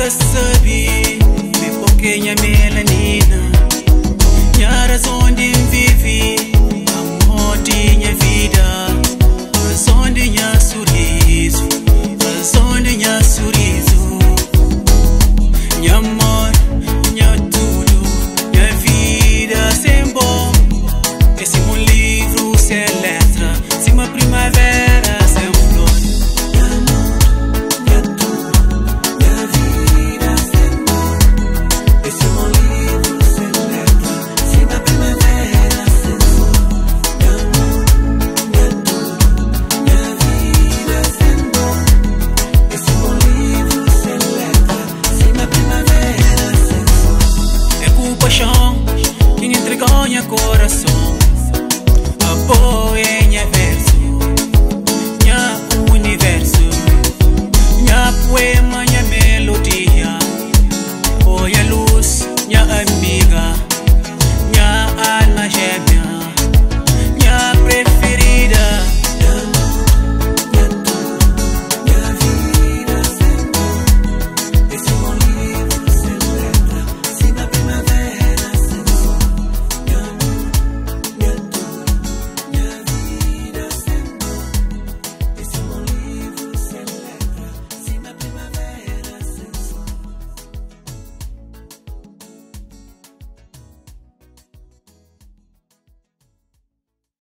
tasabi bipokenya mi